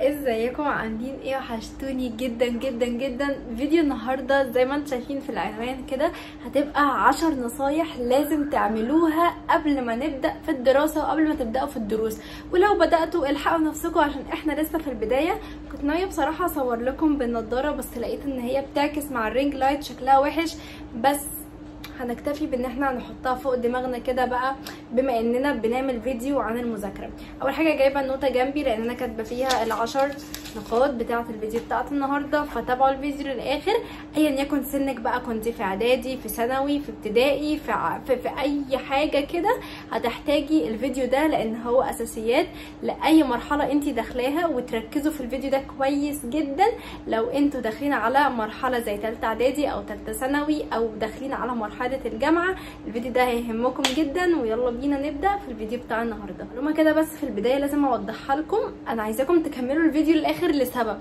ازيكم عاملين إيه؟ وحشتوني جدا جدا جدا. فيديو النهارده زي ما أنتم شايفين في العنوان كده هتبقى عشر نصايح لازم تعملوها قبل ما نبدأ في الدراسة وقبل ما تبدأوا في الدروس. ولو بدأتوا الحقوا نفسكم عشان إحنا لسه في البداية. كنت ناوية بصراحة أصور لكم بالنضارة بس لقيت إن هي بتعكس مع ال ring light شكلها وحش. بس هنكتفي بإن إحنا نحطها فوق دماغنا كده بقى بما إننا بنعمل فيديو عن المذاكرة. أول حاجة جايبة النوتة جنبي لأن أنا كاتبة فيها العشر نقاط بتاعة الفيديو بتاعة النهارده فتابعوا الفيديو للآخر. ايا يكن سنك بقى كنت في إعدادي في ثانوي في ابتدائي في, ع... في في أي حاجة كده هتحتاجي الفيديو ده لأن هو أساسيات لأي مرحلة انت داخلاها وتركزوا في الفيديو ده كويس جدا. لو أنتوا داخلين على مرحلة زي ثالثه إعدادي أو ثالثه ثانوي أو داخلين على مرحلة مرحله الجامعة. الفيديو ده هيهمكم جدا ويلا بينا نبدأ في الفيديو بتاع النهارده. معلومه كده بس في البداية لازم أوضحها لكم. أنا عايزاكم تكملوا الفيديو للآخر لسبب.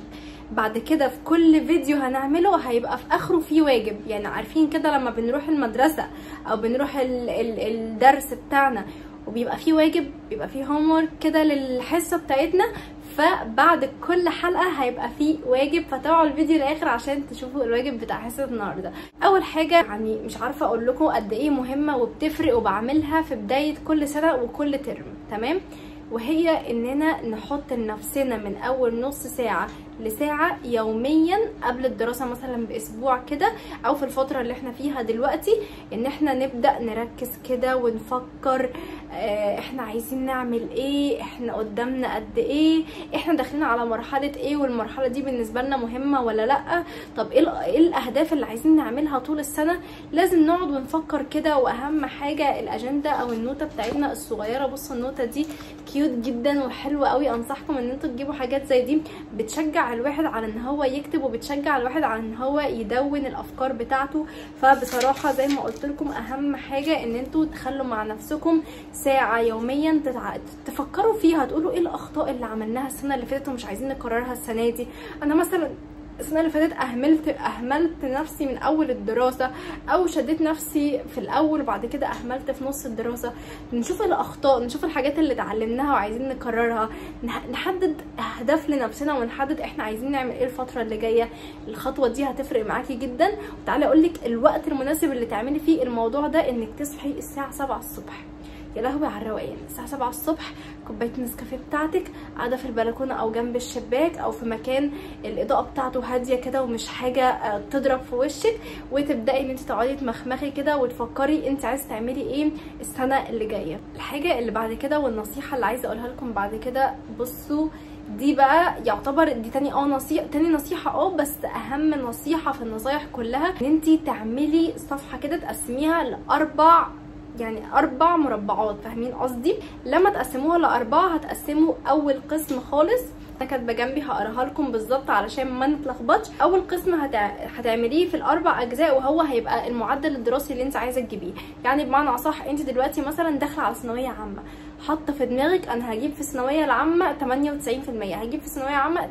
بعد كده في كل فيديو هنعمله هيبقى في آخره فيه واجب. يعني عارفين كده لما بنروح المدرسة أو بنروح ال ال الدرس بتاعنا وبيبقى فيه واجب بيبقى فيه هوم كده للحصة بتاعتنا فبعد كل حلقة هيبقى فيه واجب فتابعوا الفيديو للآخر عشان تشوفوا الواجب بتاع حصة النهارده. أول حاجة يعني مش عارفة أقول لكم قد إيه مهمة وبتفرق وبعملها في بداية كل سنة وكل ترم تمام؟ وهي إننا نحط لنفسنا من أول نص ساعة لساعة يوميا قبل الدراسة مثلا بأسبوع كده أو في الفترة اللي إحنا فيها دلوقتي إن إحنا نبدأ نركز كده ونفكر آه إحنا عايزين نعمل إيه؟ إحنا قدامنا قد إيه؟ إحنا داخلين على مرحلة إيه؟ والمرحلة دي بالنسبة لنا مهمة ولا لأ؟ طب إيه, إيه الأهداف اللي عايزين نعملها طول السنة؟ لازم نقعد ونفكر كده وأهم حاجة الأجندة أو النوتة بتاعتنا الصغيرة. بصوا النوتة دي كيوت جدا وحلوة قوي. أنصحكم إن أنتوا تجيبوا حاجات زي دي. بتشجع بتشجع الواحد على إن هو يكتب وبتشجع الواحد على إن هو يدون الأفكار بتاعته. فبصراحة زي ما قلت لكم أهم حاجة إن أنتوا تخلوا مع نفسكم ساعة يوميا تتع... تفكروا فيها تقولوا إيه الأخطاء اللي عملناها السنة اللي فاتت ومش عايزين نكررها السنة دي. أنا مثلا السنة اللي فاتت اهملت أهملت نفسي من أول الدراسة أو شديت نفسي في الأول وبعد كده أهملت في نص الدراسة. نشوف الأخطاء نشوف الحاجات اللي اتعلمناها وعايزين نكررها. نحدد أهداف لنفسنا ونحدد إحنا عايزين نعمل إيه الفترة اللي جاية. الخطوة دي هتفرق معاكي جدا. وتعالى أقول لك الوقت المناسب اللي تعملي فيه الموضوع ده إنك تصحي الساعة 7 الصبح. يا لهوي على الروقان. الساعة 7 الصبح كوباية النسكافيه بتاعتك قاعدة في البلكونة أو جنب الشباك أو في مكان الإضاءة بتاعته هادية كده ومش حاجة تضرب في وشك وتبدأي إن أنت تقعدي تمخمخي كده وتفكري أنت عايزة تعملي إيه السنة اللي جاية. الحاجة اللي بعد كده والنصيحة اللي عايزة أقولها لكم بعد كده بصوا دي بقى يعتبر دي تاني آه نصيحة تاني نصيحة آه بس أهم نصيحة في النصايح كلها إن أنت تعملي صفحة كده تقسميها لأربع يعني أربع مربعات فاهمين قصدي؟ لما تقسموها لأربعة هتقسموا أول قسم خالص. أنا كاتبه جنبي هقراها لكم بالظبط علشان ما نتلخبطش. أول قسم هتع... هتعمليه في الأربع أجزاء وهو هيبقى المعدل الدراسي اللي انت عايزة تجيبيه. يعني بمعنى أصح انت دلوقتي مثلا داخلة على ثانويه عامة حاطة في دماغك أنا هجيب في الثانوية العامة 98% هجيب في الثانوية العامه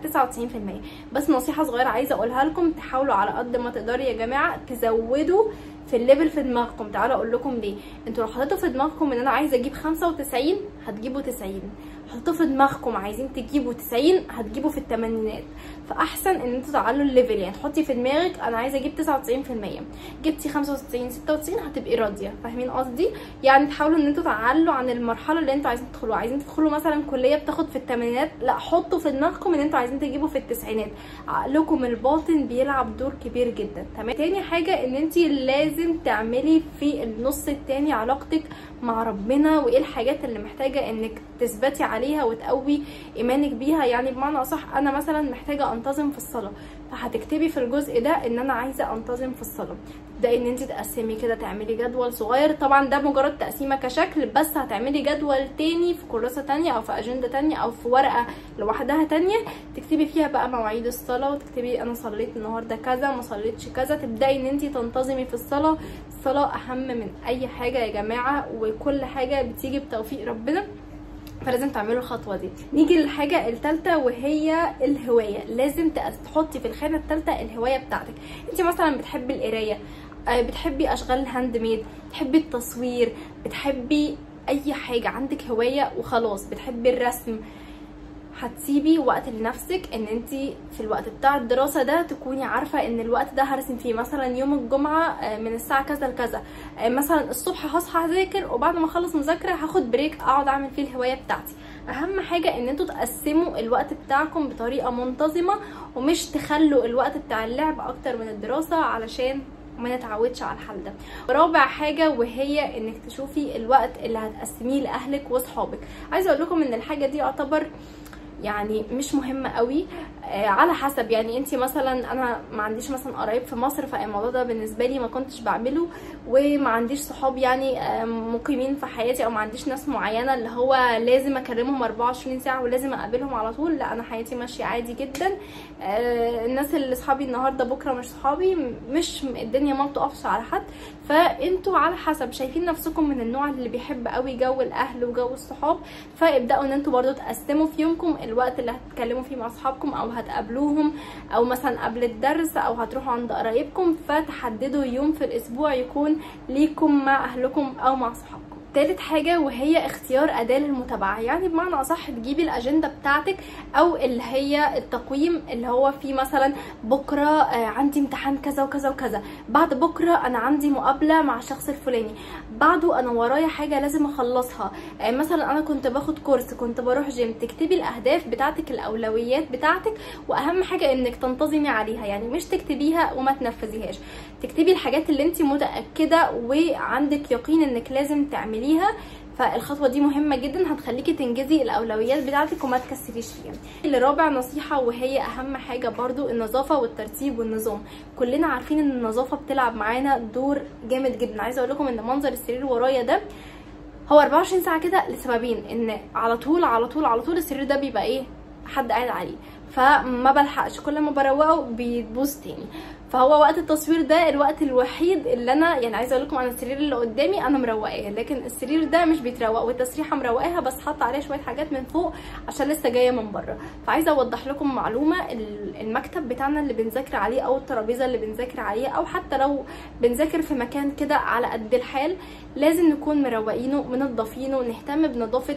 99% بس نصيحة صغيرة عايزة أقولها لكم تحاولوا على قد ما تقدروا يا جماعة تزودوا في ال level في دماغكم. تعالوا أقول لكم ليه. أنتوا لو حطيتوا في دماغكم إن أنا عايزة أجيب 95 هتجيبوا 90 حطوا في دماغكم عايزين تجيبوا 90 هتجيبوا في الثمانينات فأحسن إن أنتوا تعلوا ال level يعني تحطي في دماغك أنا عايزة أجيب 99% جبتي 95 96 هتبقي راضية. فاهمين قصدي؟ يعني تحاولوا إن أنتوا تعلوا عن المرحلة اللي أنتوا عايزين تدخلوها. عايزين تدخلوا مثلا كلية بتاخد في الثمانينات لا حطوا في دماغكم إن أنتوا عايزين تجيبوا في التسعينات. عقلكم الباطن بيلعب دور كبير جدا. تمام؟ تاني حاجة إن انت لازم تعملي في النص التاني علاقتك مع ربنا وإيه الحاجات اللي محتاجة إنك تثبتي عليها وتقوي إيمانك بيها. يعني بمعنى أصح أنا مثلا محتاجة أنتظم في الصلاة. فهتكتبي في الجزء ده إن أنا عايزة أنتظم في الصلاة. تبدأي إن انت تقسمي كده تعملي جدول صغير. طبعا ده مجرد تقسيمة كشكل بس هتعملي جدول تاني في كراسة تانية أو في أجندة تانية أو في ورقة لوحدها تانية. تكتبي فيها بقى مواعيد الصلاة وتكتبي أنا صليت النهارده كذا ما صليتش كذا. تبدأي إن انت تنتظمي في الصلاة. الصلاة أهم من أي حاجة يا جماعة وكل حاجة بتيجي بتوفيق ربنا. فلازم تعملوا الخطوة دي. نيجي للحاجة الثالثه وهي الهواية. لازم تحطي في الخانة الثالثه الهواية بتاعتك. انت مثلا بتحبي القراية بتحبي أشغال ال handmade بتحبي التصوير بتحبي أي حاجة. عندك هواية وخلاص. بتحبي الرسم هتسيبي وقت لنفسك إن انت في الوقت بتاع الدراسة ده تكوني عارفة إن الوقت ده هرسم فيه. مثلا يوم الجمعة من الساعة كذا لكذا. مثلا الصبح هصحى أذاكر وبعد ما أخلص مذاكرة هاخد بريك أقعد أعمل فيه الهواية بتاعتي. أهم حاجة إن أنتوا تقسموا الوقت بتاعكم بطريقة منتظمة ومش تخلوا الوقت بتاع اللعب أكتر من الدراسة علشان ما نتعودش على الحل ده. رابع حاجة وهي إنك تشوفي الوقت اللي هتقسميه لأهلك وأصحابك. عايزة أقول لكم إن الحاجة دي يعتبر يعني مش مهمه قوي. آه على حسب يعني انت مثلا أنا ما عنديش مثلا قرايب في مصر فالموضوع ده بالنسبة لي ما كنتش بعمله وما عنديش صحاب يعني آه مقيمين في حياتي أو ما عنديش ناس معينة اللي هو لازم أكلمهم 24 ساعة ولازم أقابلهم على طول. لا أنا حياتي ماشية عادي جدا. آه الناس اللي صحابي النهارده بكرة مش صحابي مش الدنيا ما بتقفش على حد. فأنتوا على حسب شايفين نفسكم من النوع اللي بيحب قوي جو الأهل وجو الصحاب فابدأوا إن أنتوا برضو تقسموا في يومكم الوقت اللي هتتكلموا فيه مع أصحابكم أو هتقابلوهم أو مثلا قبل الدرس أو هتروحوا عند قرايبكم فتحددوا يوم في الأسبوع يكون ليكم مع أهلكم أو مع صحابكم تالت حاجة وهي اختيار أداة للمتابعة. يعني بمعنى أصح تجيبي الأجندة بتاعتك أو اللي هي التقويم اللي هو فيه مثلا بكرة آه عندي امتحان كذا وكذا وكذا. بعد بكرة أنا عندي مقابلة مع الشخص الفلاني. بعده أنا ورايا حاجة لازم أخلصها. آه مثلا أنا كنت باخد كورس كنت بروح جيم. تكتبي الأهداف بتاعتك الأولويات بتاعتك وأهم حاجة إنك تنتظمي عليها. يعني مش تكتبيها وما تنفذيهاش. تكتبي الحاجات اللي انت متأكدة وعندك يقين إنك لازم تعملي تعمليها فالخطوة دي مهمة جدا هتخليكي تنجزي الأولويات بتاعتك وما تكسليش فيها. اللي رابع نصيحة وهي أهم حاجة برضو النظافة والترتيب والنظام. كلنا عارفين إن النظافة بتلعب معانا دور جامد جدا. عايزة أقول لكم إن منظر السرير ورايا ده هو 24 ساعة كده لسببين إن على طول على طول على طول السرير ده بيبقى إيه؟ حد قاعد عليه. فما بلحقش كل ما بروقه بيتبوظ تاني. فهو وقت التصوير ده الوقت الوحيد اللي أنا يعني عايزة أقول لكم أنا السرير اللي قدامي أنا مروقاه لكن السرير ده مش بيتروق والتسريحه مروقاها بس حاطة عليه شوية حاجات من فوق عشان لسه جاية من بره. فعايزة أوضح لكم معلومة المكتب بتاعنا اللي بنذاكر عليه أو الترابيزة اللي بنذاكر عليه أو حتى لو بنذاكر في مكان كده على قد الحال لازم نكون مروقينه منضفينه نهتم بنظافة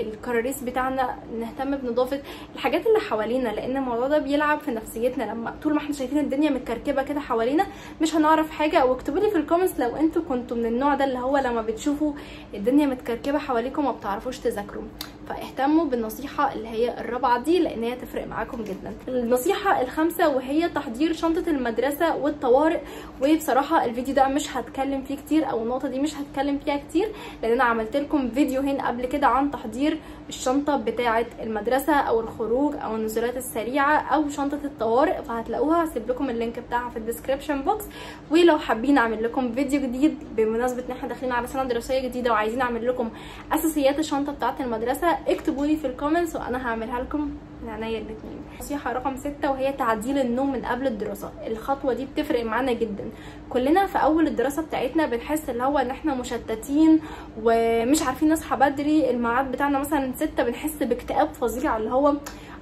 الكراريس بتاعنا نهتم بنظافة الحاجات اللي حوالينا لأن الموضوع ده بيلعب في نفسيتنا. لما طول ما إحنا شايفين الدنيا متكركبة كده حوالينا مش هنعرف حاجة. واكتبوا لي في الكومنتس لو أنتوا كنتوا من النوع ده اللي هو لما بتشوفوا الدنيا متكركبة حواليكم ما بتعرفوش تذاكروا. فاهتموا بالنصيحة اللي هي الرابعة دي لأن هي تفرق معاكم جدا. النصيحة الخامسة وهي تحضير شنطة المدرسة والطوارئ. وبصراحة الفيديو ده مش هتكلم فيه كتير أو النقطة دي مش هتكلم فيها كتير لأن أنا عملت لكم فيديوهين قبل كده عن تحضير الشنطة بتاعة المدرسة أو الخروج أو النزولات السريعة أو شنطة الطوارئ. فهتلاقوها هسيب لكم ال link بتاعها في ال description box ولو حابين أعمل لكم فيديو جديد بمناسبة إن إحنا داخلين على سنة دراسية جديدة وعايزين أعمل لكم أساسيات الشنطة بتاعة المدرسة اكتبوا لي في ال comments وأنا هعملها لكم من عينيا الاثنين نصيحة رقم ستة وهي تعديل النوم من قبل الدراسة. الخطوة دي بتفرق معانا جدا. كلنا في أول الدراسة بتاعتنا بنحس اللي هو إن إحنا مشتتين ومش عارفين نصحى بدري. الميعاد بتاعنا مثلا ستة بنحس باكتئاب فظيع اللي هو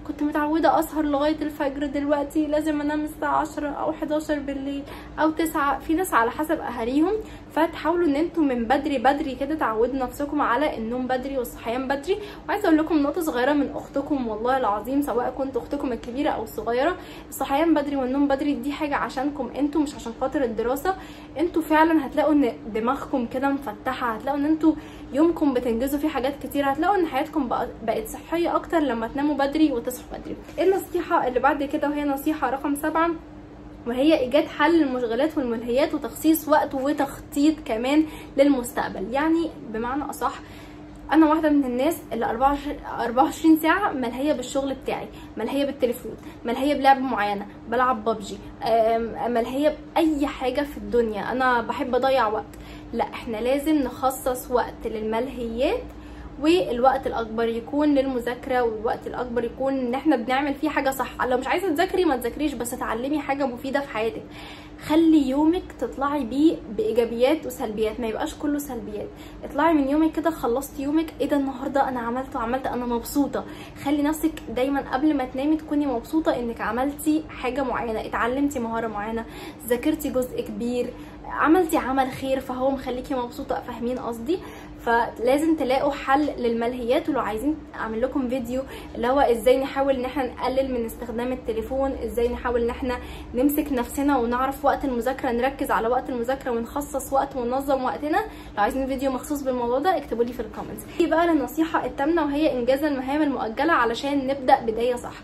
كنت متعودة أسهر لغاية الفجر. دلوقتي لازم أنام الساعة 10 أو 11 بالليل أو 9 في ناس على حسب أهاليهم. فتحاولوا إن أنتوا من بدري بدري كده تعودوا نفسكم على النوم بدري والصحيان بدري. وعايزة أقول لكم نقطة صغيرة من أختكم والله العظيم سواء كنت أختكم الكبيرة أو الصغيرة. الصحيان بدري والنوم بدري دي حاجة عشانكم أنتوا مش عشان خاطر الدراسة. أنتوا فعلا هتلاقوا إن دماغكم كده مفتحة. هتلاقوا إن أنتوا يومكم بتنجزوا فيه حاجات كتير هتلاقوا إن حياتكم بقت صحية أكتر لما تناموا بدري وتصحوا بدري. النصيحة اللي بعد كده وهي نصيحة رقم سبعة؟ وهي إيجاد حل للمشغلات والملهيات وتخصيص وقت وتخطيط كمان للمستقبل. يعني بمعنى أصح أنا واحدة من الناس اللي 24 24 ساعة ملهية بالشغل بتاعي ملهية بالتليفون ملهية بلعبه معينة بلعب ببجي ملهية بأي حاجة في الدنيا. أنا بحب أضيع وقت. لا إحنا لازم نخصص وقت للملهيات والوقت الأكبر يكون للمذاكرة والوقت الأكبر يكون إن إحنا بنعمل فيه حاجة صح. لو مش عايزة تذاكري ما تذاكريش بس اتعلمي حاجة مفيدة في حياتك. خلي يومك تطلعي بيه بإيجابيات وسلبيات ما يبقاش كله سلبيات. اطلعي من يومك كده خلصت يومك إيه ده النهارده؟ أنا عملت وعملت أنا مبسوطة. خلي نفسك دايما قبل ما تنامي تكوني مبسوطة إنك عملتي حاجة معينة اتعلمتي مهارة معينة ذاكرتي جزء كبير عملتي عمل خير فهو مخليكي مبسوطة. فاهمين قصدي؟ فلازم تلاقوا حل للملهيات ولو عايزين أعمل لكم فيديو اللي هو إزاي نحاول إن إحنا نقلل من استخدام التليفون إزاي نحاول إن إحنا نمسك نفسنا ونعرف وقت المذاكرة نركز على وقت المذاكرة ونخصص وقت وننظم وقتنا. لو عايزين فيديو مخصوص بالموضوع ده اكتبوا لي في الكومنتس دي بقى للنصيحه الثامنه وهي إنجاز المهام المؤجلة علشان نبدأ بداية صح.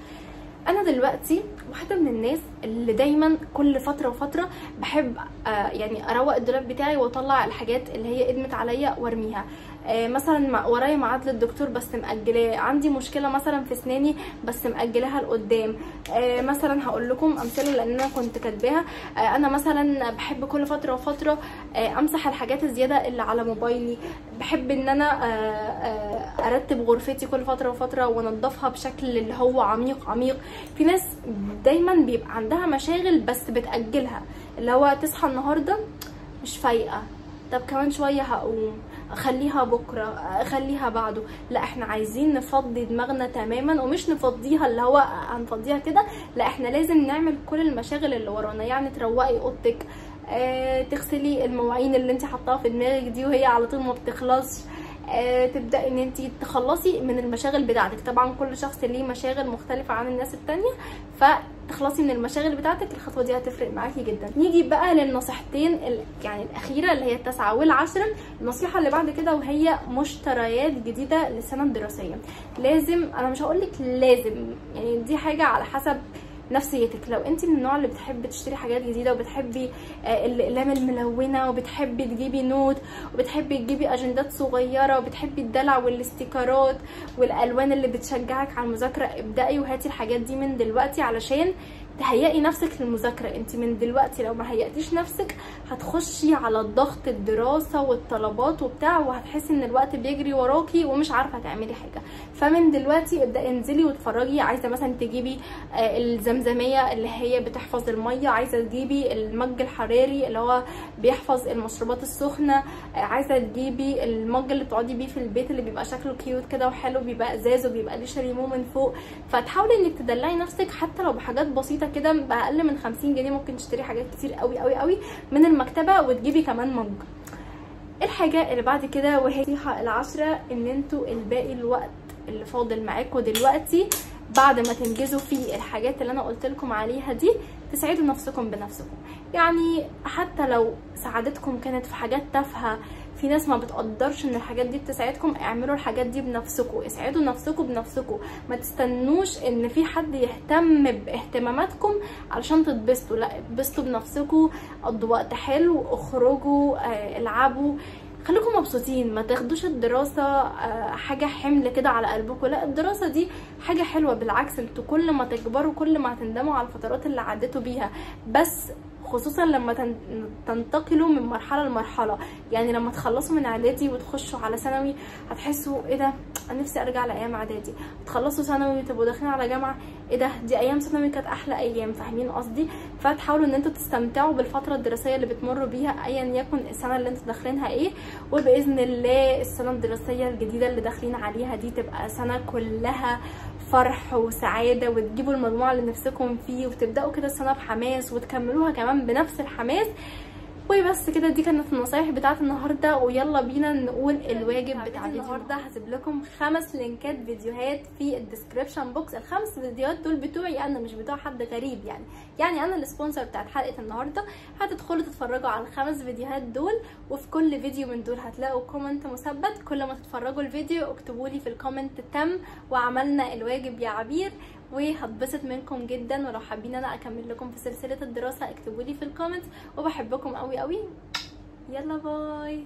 أنا دلوقتي واحدة من الناس اللي دايما كل فترة وفترة بحب آه يعني أروق الدولاب بتاعي وأطلع الحاجات اللي هي ادمت عليا وأرميها. مثلا ورايا ميعاد للدكتور بس مأجلاه. عندي مشكلة مثلا في اسناني بس مأجلاها لقدام. آه مثلا هقول لكم أمثلة لأن أنا كنت كاتباها. آه أنا مثلا بحب كل فترة وفترة آه أمسح الحاجات الزيادة اللي على موبايلي. بحب إن أنا آه آه أرتب غرفتي كل فترة وفترة وانضفها بشكل اللي هو عميق عميق. في ناس دايما بيبقى عندها مشاغل بس بتأجلها. اللي هو تصحى النهارده مش فايقة. طب كمان شوية هقوم. أخليها بكرة أخليها بعده. لا إحنا عايزين نفضي دماغنا تماما ومش نفضيها اللي هو هنفضيها كده. لا إحنا لازم نعمل كل المشاغل اللي ورانا. يعني تروقي أوضتك آه تغسلي المواعين اللي أنت حطاها في دماغك دي وهي على طول ما بتخلصش. آه تبدأي إن انت تخلصي من المشاغل بتاعتك. طبعا كل شخص ليه مشاغل مختلفة عن الناس التانية فتخلصي من المشاغل بتاعتك الخطوة دي هتفرق معاكي جدا. نيجي بقى للنصيحتين يعني الأخيرة اللي هي التاسعة والعشره النصيحة اللي بعد كده وهي مشتريات جديدة للسنه الدراسيه لازم أنا مش هقولك لازم يعني دي حاجة على حسب نفسيتك. لو انت من النوع اللي بتحب تشتري حاجات جديدة وبتحبي الاقلام الملونة وبتحبي تجيبي نوت وبتحبي تجيبي أجندات صغيرة وبتحبي الدلع والاستيكرات والألوان اللي بتشجعك على المذاكرة ابدأي وهاتي الحاجات دي من دلوقتي علشان تهيئي نفسك للمذاكرة. انت من دلوقتي لو ما هيئتيش نفسك هتخشي على ضغط الدراسة والطلبات وبتاع وهتحسي إن الوقت بيجري وراكي ومش عارفة تعملي حاجة. فمن دلوقتي ابدأي انزلي واتفرجي. عايزة مثلا تجيبي الزمزمية اللي هي بتحفظ المية. عايزة تجيبي المج الحراري اللي هو بيحفظ المشروبات السخنة. عايزة تجيبي المج اللي بتقعدي بيه في البيت اللي بيبقى شكله كيوت كده وحلو بيبقى إزاز وبيبقى ليه شريمو من فوق. فتحاولي إنك تدلعي نفسك حتى لو بحاجات بسيطة كده بأقل من 50 جنيه ممكن تشتري حاجات كتير قوي قوي قوي من المكتبة وتجيبي كمان مج الحاجة اللي بعد كده وهي النصيحه العشرة؟ إن أنتوا الباقي الوقت اللي فاضل معاكم دلوقتي بعد ما تنجزوا فيه الحاجات اللي أنا قلت لكم عليها دي تسعدوا نفسكم بنفسكم. يعني حتى لو سعادتكم كانت في حاجات تافهة في ناس ما بتقدرش إن الحاجات دي بتساعدكم اعملوا الحاجات دي بنفسكم اسعدوا نفسكم بنفسكم ما تستنوش إن في حد يهتم باهتماماتكم علشان تتبسطوا لا اتبسطوا بنفسكم قضوا وقت حلو اخرجوا آه، العبوا. خليكم مبسوطين ما تاخدوش الدراسة آه، حاجة حمل كده على قلبكم لا الدراسة دي حاجة حلوة. بالعكس أنتوا كل ما تكبروا كل ما هتندموا على الفترات اللي عديتوا بيها. بس خصوصا لما تن- تنتقلوا من مرحلة لمرحلة. يعني لما تخلصوا من إعدادي وتخشوا على ثانوي هتحسوا إيه ده؟ أنا نفسي أرجع لأيام إعدادي. تخلصوا ثانوي وتبقوا داخلين على جامعة إيه ده؟ دي أيام ثانوي كانت أحلى أيام فاهمين قصدي؟ فتحاولوا إن أنتوا تستمتعوا بالفترة الدراسية اللي بتمروا بيها ايا يكن السنة اللي أنتوا داخلينها إيه. وبإذن الله السنة الدراسية الجديدة اللي داخلين عليها دي تبقى سنة كلها فرح وسعادة وتجيبوا المجموع اللي نفسكم فيه وتبدأوا كده السنة بحماس وتكملوها كمان بنفس الحماس وبس كده دي كانت النصايح بتاعت النهارده ويلا بينا نقول الواجب بتاع النهارده هسيب لكم خمس لينكات فيديوهات في ال description box. الخمس فيديوهات دول بتوعي أنا مش بتوع حد غريب يعني. يعني أنا ال sponsor بتاعت حلقة النهارده. هتدخلوا تتفرجوا على الخمس فيديوهات دول وفي كل فيديو من دول هتلاقوا comment مثبت. كل ما تتفرجوا الفيديو اكتبوا لي في ال comment تم وعملنا الواجب يا عبير. وهتبسط منكم جدا ولو حابين أنا اكمل لكم في سلسلة الدراسة. اكتبوا لي في ال comment وبحبكم قوي قوي. يلا باي.